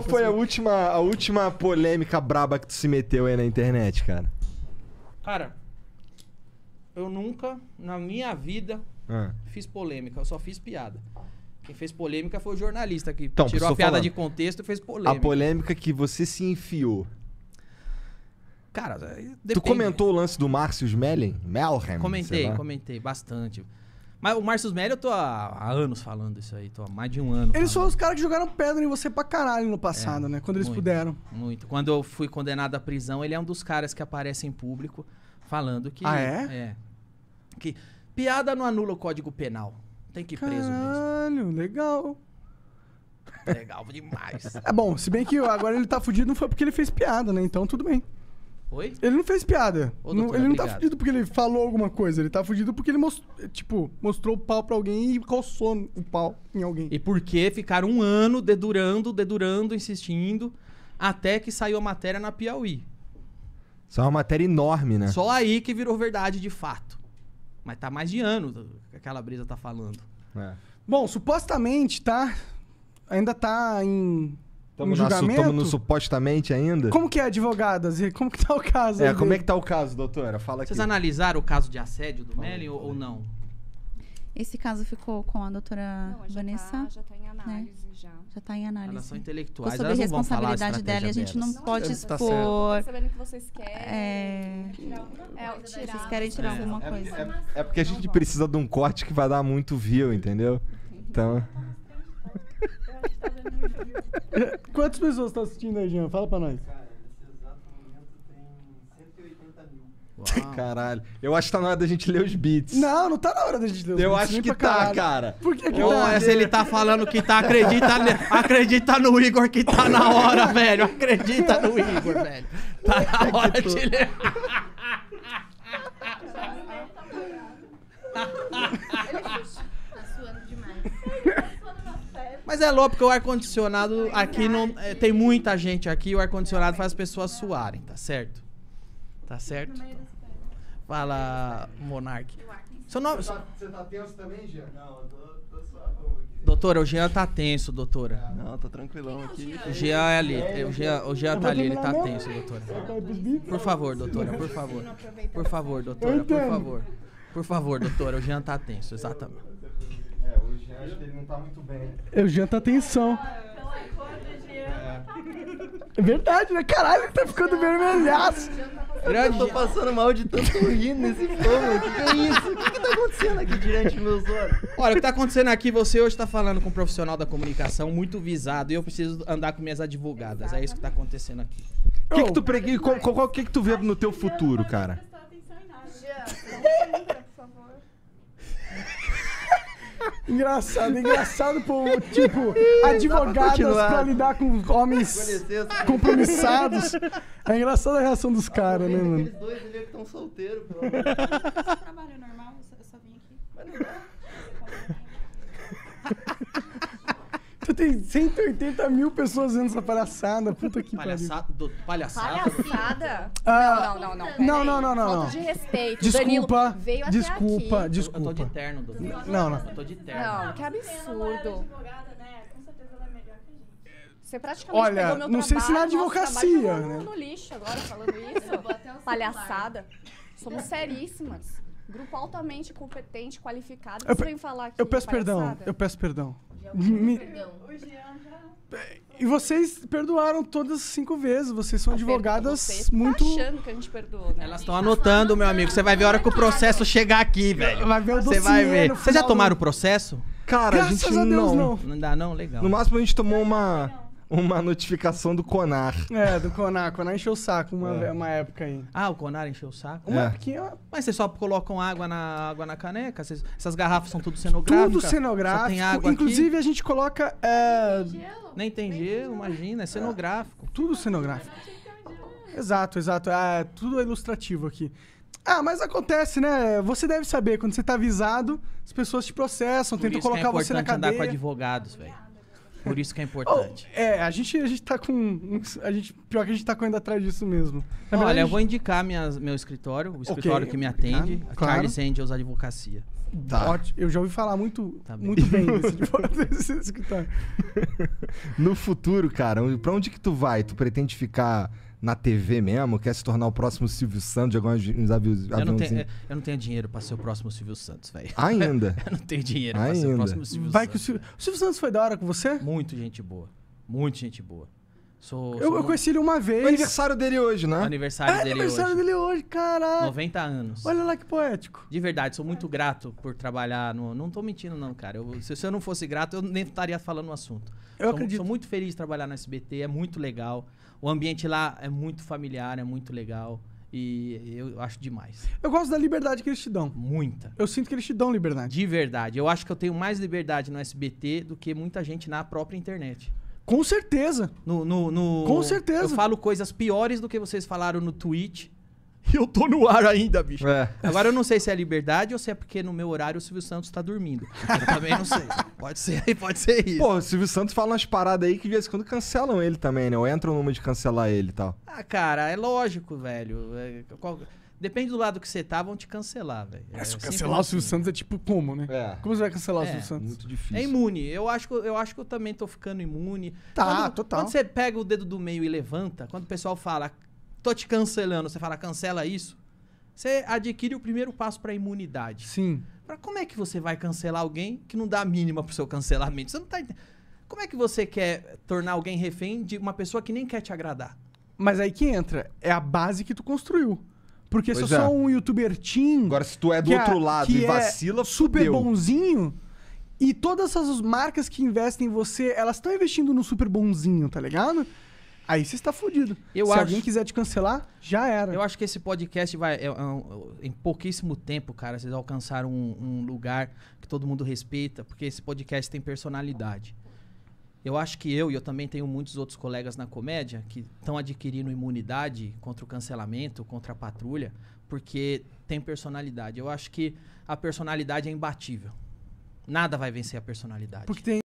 Qual foi a última, a última polêmica braba que tu se meteu aí na internet, cara? Cara, eu nunca, na minha vida, Ah. fiz polêmica. Eu só fiz piada. Quem fez polêmica foi o jornalista que Então, tirou a piada falando. de contexto e fez A polêmica. polêmica que você se enfiou. Cara, Tu depende. comentou o lance do Márcio? Melhem? sei Comentei, comentei bastante. Mas o Márcio Melli eu tô há, há anos falando isso aí, tô há mais de um ano. Eles foram os caras que jogaram pedra em você pra caralho no passado, É, né? Quando eles muito. puderam. Muito. Quando eu fui condenado à prisão, ele é um dos caras que aparece em público falando que. Ah, é? É. Que piada não anula o código penal. Tem que ir preso mesmo. Caralho, legal. Legal demais. É bom, se bem que agora ele tá fudido não foi porque ele fez piada, né? Então tudo bem. Oi? Ele não fez piada. Ô, Não- ele não tá obrigado. fudido porque ele falou alguma coisa. Ele tá fudido porque ele most- tipo, mostrou o pau pra alguém e coçou o pau em alguém. E porque ficaram um ano dedurando, dedurando, insistindo, até que saiu a matéria na Piauí. Isso é uma matéria enorme, né? Só aí que virou verdade de fato. Mas tá mais de ano que aquela brisa tá falando. É. Bom, supostamente, tá? Ainda tá em, Tamo, na su- julgamento. tamo no supostamente ainda? Como que é, advogadas? E como que tá o caso? É, aí como é que tá o caso, doutora? Fala aqui. Vocês analisaram o caso de assédio do Melly ou, ou não? Esse caso ficou com a doutora Não, já Vanessa. tá, já tá em análise, já. Já tá em análise. Elas são Ficou intelectuais, sob elas não vão falar a responsabilidade dela e a gente não delas. pode Tá expor. Tô sabendo que vocês querem. É... É, tirar. Vocês querem tirar É. alguma coisa. É porque a gente precisa de um corte que vai dar muito view, entendeu? Então. Quantas pessoas estão assistindo aí, Jean? Fala pra nós. Uau. Caralho. Eu acho que tá na hora da gente ler os beats. Não, não tá na hora da gente ler os Eu beats, acho nem que tá, caralho. cara. Por que que Ô, tá? se ele tá falando que tá, acredita, ne- acredita no Igor que tá na hora, velho. Acredita no Igor, velho. Tá na hora de ler. Mas é louco porque o ar-condicionado aqui não. é, tem muita gente aqui, o ar-condicionado faz as pessoas suarem, tá certo? Tá certo? Fala, Monark. Seu nome. Você tá tenso também, Jean? Não, eu tô, tô Doutora, o Jean tá tenso, doutora. Não, tô tranquilão aqui. O Jean é ali. é, O Jean, o Jean tá ali, ele tá tenso, doutora. Por favor, doutora, por favor. Por favor, doutora, por favor. Por favor, doutora, o Jean tá tenso, exatamente. O Jean acho que ele não tá muito bem. É, O Jean tá tensão. É verdade, né? Caralho, ele tá ficando vermelhaço. Eu tô passando mal de tanto rir nesse fogo. O que, que é isso? O que, que tá acontecendo aqui diante dos meus olhos? Olha, o que tá acontecendo aqui, você hoje tá falando com um profissional da comunicação muito visado e eu preciso andar com minhas advogadas. É isso que tá acontecendo aqui. O que, que tu qual, qual, qual- que, que tu vê no teu futuro, cara? Engraçado, engraçado, pô, tipo, advogadas pra lidar com homens compromissados. É engraçada a reação dos caras, né, mano? Aqueles dois ali que estão solteiros, pelo amor de Deus. Trabalho normal, eu só vim aqui. Tu tem 180 mil pessoas vendo essa palhaçada. Puta que pariu. Palhaçada. do- palhaçada. Palhaçada? Ah, não, não, não, não. não, não, não, não, Falta de respeito. Desculpa, Danilo veio até desculpa, aqui. Eu tô de desculpa. terno, doutora. Não, não. Eu tô de terno. Não, que absurdo. Você praticamente Olha, pegou meu não sei se na advocacia, trabalho, né? no, lixo agora falando isso. Palhaçada. Somos seríssimas. Grupo altamente competente, qualificado. Eu Você pe- vem falar aqui Eu peço perdão, palhaçada? eu peço perdão. Me- E vocês perdoaram todas cinco vezes. Vocês são advogadas Você tá muito. achando que a gente perdoou, né? Elas estão anotando, meu amigo. Você vai ver a hora que o processo chegar aqui, velho. Vai ver o Você vai ver. Vocês já tomaram o processo? Cara, a Graças gente a Deus, não. não. Não dá, não? Legal. No máximo a gente tomou uma, uma notificação do Conar. É, do Conar. Conar encheu o saco uma, É. uma época aí. Ah, o Conar encheu o saco? Uma É. época Mas vocês só colocam água na, água na caneca? Vocês- essas garrafas são tudo cenográficas? tudo Só tem cenográfico. água Inclusive, a gente coloca. é, aqui? Nem tem gelo, imagina. É cenográfico. tudo cenográfico. Exato, exato. É, tudo é ilustrativo aqui. Ah, mas acontece, né? Você deve saber, quando você tá avisado, as pessoas te processam, Por tentam é colocar você na importante andar com cadeia. advogados, velho. Por isso que é Oh, importante. é, a gente, a gente tá com. A gente, pior que a gente tá correndo atrás disso mesmo. Na Olha, verdade, eu vou indicar minhas, meu escritório, o escritório que me atende, claro, a claro. Charles Angels Advocacia. Tá. Ótimo. Eu já ouvi falar muito, Tá bem. muito bem desse escritório. No futuro, cara, pra onde que tu vai? Tu pretende ficar na TV mesmo? Quer se tornar o próximo Silvio Santos alguns uns avios, Eu não, tenho, aviãozinhos? eu não tenho dinheiro pra ser o próximo Silvio Santos, velho. Ainda. Eu não tenho dinheiro pra ser Ainda. o próximo Silvio Vai que o Santos. Silvio, o Silvio Santos foi da hora com você? Muito gente boa. Muito gente boa. Sou, Eu, sou eu mu- conheci ele uma vez. O aniversário dele hoje, né? aniversário É dele aniversário hoje. dele hoje, caralho. 90 anos. Olha lá que poético. De verdade, sou muito grato por trabalhar no. Não tô mentindo, não, cara. Eu- se, se eu não fosse grato, eu nem estaria falando o assunto. Eu sou, acredito. Sou muito feliz de trabalhar no SBT, é muito legal. O ambiente lá é muito familiar, é muito legal. E eu acho demais. Eu gosto da liberdade que eles te dão. Muita. Eu sinto que eles te dão liberdade. De verdade. Eu acho que eu tenho mais liberdade no SBT do que muita gente na própria internet. Com certeza. No, no, no- Com certeza. Eu falo coisas piores do que vocês falaram no Twitch. E eu tô no ar ainda, bicho. É. Agora eu não sei se é liberdade ou se é porque no meu horário o Silvio Santos tá dormindo. Eu também não sei. Pode ser, pode ser isso. Pô, o Silvio Santos fala umas paradas aí que de vez em quando cancelam ele também, né? Ou entram numa de cancelar ele e tal. Ah, cara, é lógico, velho. É, qual- Depende do lado que você tá, vão te cancelar, velho. É, se sempre cancelar o assim. Silvio Santos é tipo como, né? É. Como você vai cancelar o É, Silvio Santos? Muito difícil. É imune. Eu acho, que, eu acho que eu também tô ficando imune. Tá, quando, total. Quando você pega o dedo do meio e levanta, quando o pessoal fala, tô te cancelando, você fala, cancela isso, você adquire o primeiro passo pra imunidade. Sim. Pra como é que você vai cancelar alguém que não dá a mínima pro seu cancelamento? Você não tá entendendo. Como é que você quer tornar alguém refém de uma pessoa que nem quer te agradar? Mas aí que entra. É a base que tu construiu. Porque se eu Pois é. sou um youtuber teen... Agora, se tu é do que é- outro lado que e é vacila, super fudeu. bonzinho... E todas essas marcas que investem em você, elas estão investindo no super bonzinho, tá ligado? Aí você está fudido. Eu Se acho- alguém quiser te cancelar, já era. Eu acho que esse podcast vai. é- é em pouquíssimo tempo, cara, vocês alcançaram um, um lugar que todo mundo respeita, porque esse podcast tem personalidade. Eu acho que eu, e eu também tenho muitos outros colegas na comédia, que estão adquirindo imunidade contra o cancelamento, contra a patrulha, porque tem personalidade. Eu acho que a personalidade é imbatível. Nada vai vencer a personalidade. Porque tem